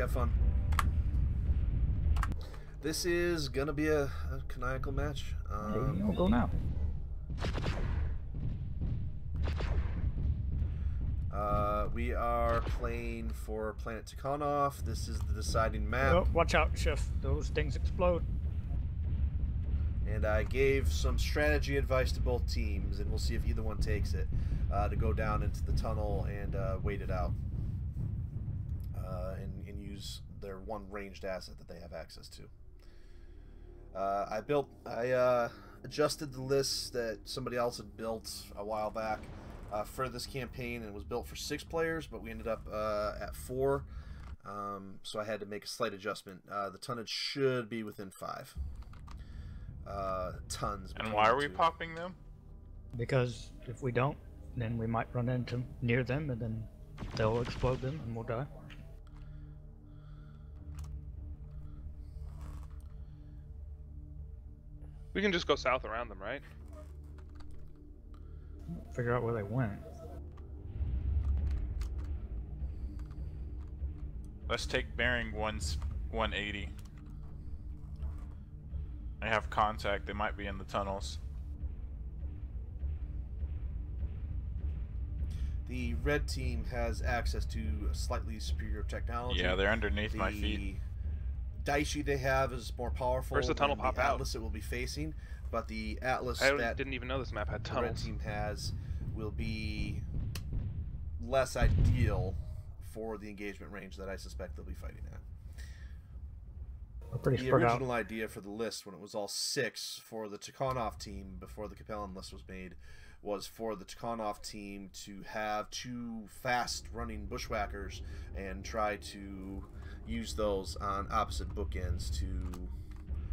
Have fun. This is gonna be a, a canonical match. Um, hey, will go now. Uh, we are playing for Planet Tikhonov. This is the deciding map. Oh, watch out, Chef. Those things explode. And I gave some strategy advice to both teams, and we'll see if either one takes it, uh, to go down into the tunnel and uh, wait it out. Uh, and, and use their one ranged asset that they have access to. Uh, I built, I uh, adjusted the list that somebody else had built a while back uh, for this campaign, and it was built for six players, but we ended up uh, at four. Um, so I had to make a slight adjustment. Uh, the tonnage should be within five uh, tons. And why are we two. popping them? Because if we don't, then we might run into near them, and then they'll explode them, and we'll die. We can just go south around them, right? Figure out where they went. Let's take bearing one 180. I have contact. They might be in the tunnels. The red team has access to slightly superior technology. Yeah, they're underneath the my feet. Daishi they have is more powerful. Where's the tunnel pop the out? Atlas it will be facing, but the Atlas I that didn't even know this map had tunnels. the red team has will be less ideal for the engagement range that I suspect they'll be fighting at. Pretty the original out. idea for the list when it was all six for the Tikhonov team before the Capellan list was made was for the Tikhonov team to have two fast running bushwackers and try to use those on opposite bookends to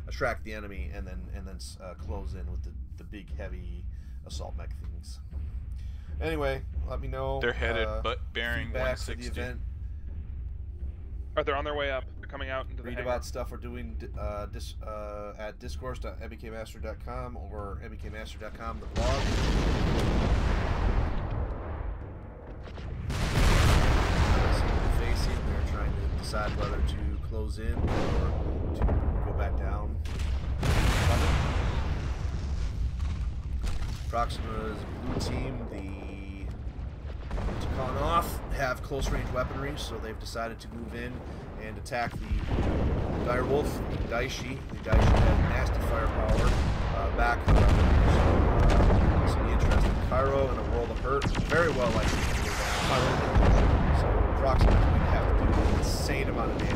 attract the enemy and then and then uh, close in with the, the big heavy assault mech things. Anyway, let me know. They're headed, uh, but bearing back to the event. Are they on their way up? They're coming out into Read the about stuff we're doing uh, dis, uh, at discourse.mekmaster.com or mekmaster.com, the blog. Facing, they're trying to decide whether to close in or to go back down. Proxima's blue team, the Tikhonov, have close range weaponry, so they've decided to move in and attack the Direwolf, the Daishi. The Daishi has nasty firepower. Uh, back, so, uh, some interesting Cairo and a World of Hurt. Very well likely to go down. So approximately going to have to do an insane amount of damage.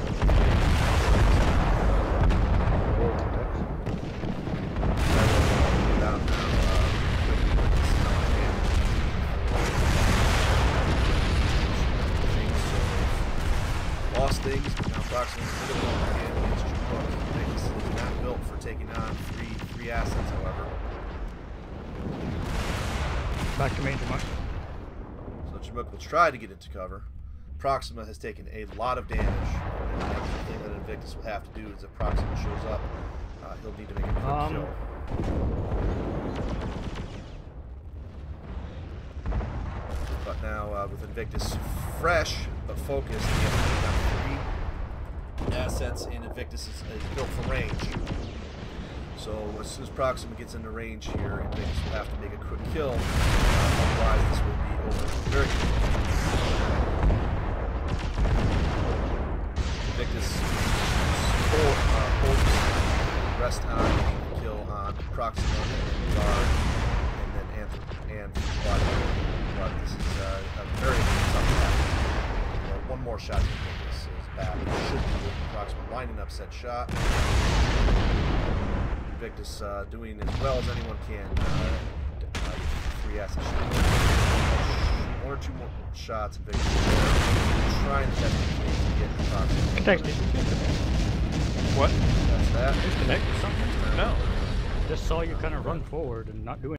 Lost things, but now approximately middle one again against Chubbuck. Things is not built for taking on three three assets, however. Back to Major Mark. So Chubbuck will try to get into cover. Proxima has taken a lot of damage. And the next thing that Invictus will have to do is if Proxima shows up, uh, he'll need to make a quick um, kill. But now uh, with Invictus fresh but focused, he has three assets in Invictus is, is, built for range. So as soon as Proxima gets into range here, Invictus will have to make a quick kill. Uh, otherwise, this will be over very quickly. Holds rest on kill on Proxima and Guard, and then Anthem and Blood. But this is uh, a very tough one more shot back. Should be approximate lining upset shot. Invictus uh, doing as well as anyone can. Uh, uh, three assets. One or two more shots. Invictus trying to get approximate. Contacted. What? That's that. Disconnected something? No. Just saw you kind of run forward and not do